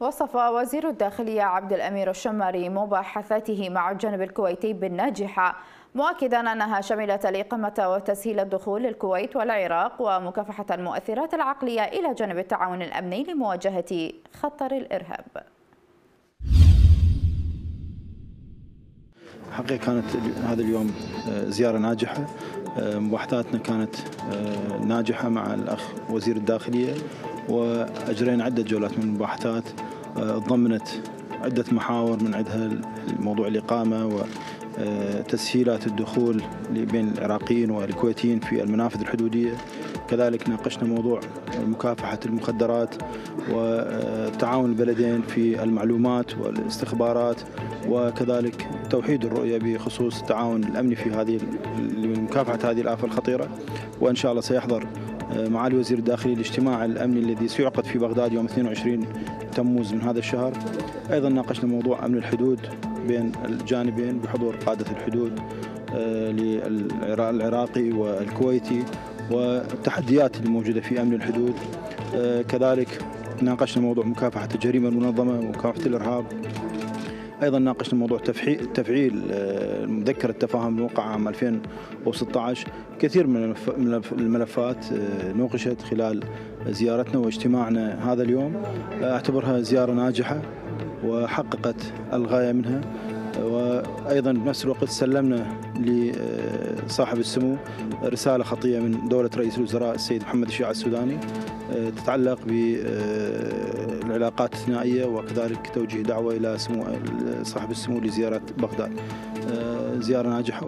وصف وزير الداخلية عبد الأمير الشماري مباحثاته مع الجانب الكويتي بالناجحة مؤكدا أنها شملت الإقامة وتسهيل الدخول للكويت والعراق ومكافحة المؤثرات العقلية إلى جانب التعاون الأمني لمواجهة خطر الإرهاب. حقيقة كانت هذا اليوم زيارة ناجحة مباحثاتنا كانت ناجحة مع الأخ وزير الداخلية. وأجرينا عدة جولات من المباحثات ضمنت عدة محاور من عندها موضوع الإقامة وتسهيلات الدخول بين العراقيين والكويتيين في المنافذ الحدودية. كذلك ناقشنا موضوع مكافحة المخدرات وتعاون البلدين في المعلومات والاستخبارات وكذلك توحيد الرؤية بخصوص التعاون الأمني في هذه مكافحة هذه الآفة الخطيرة. وإن شاء الله سيحضر معالي وزير الداخلية الاجتماع الأمني الذي سيعقد في بغداد يوم 22 تموز من هذا الشهر. أيضا ناقشنا موضوع أمن الحدود بين الجانبين بحضور قادة الحدود للعراقي والكويتي والتحديات الموجودة في أمن الحدود. كذلك ناقشنا موضوع مكافحة الجريمة المنظمة ومكافحة الإرهاب. أيضا ناقشنا موضوع تفعيل تفعيل مذكره التفاهم الموقع عام 2016 كثير من الملفات نوقشت خلال زيارتنا واجتماعنا هذا اليوم. أعتبرها زيارة ناجحة وحققت الغاية منها. وأيضا بنفس الوقت سلمنا لصاحب السمو رسالة خطية من دولة رئيس الوزراء السيد محمد الشيع السوداني تتعلق بالعلاقات الثنائية وكذلك توجيه دعوة إلى سمو صاحب السمو لزيارة بغداد. زيارة ناجحة.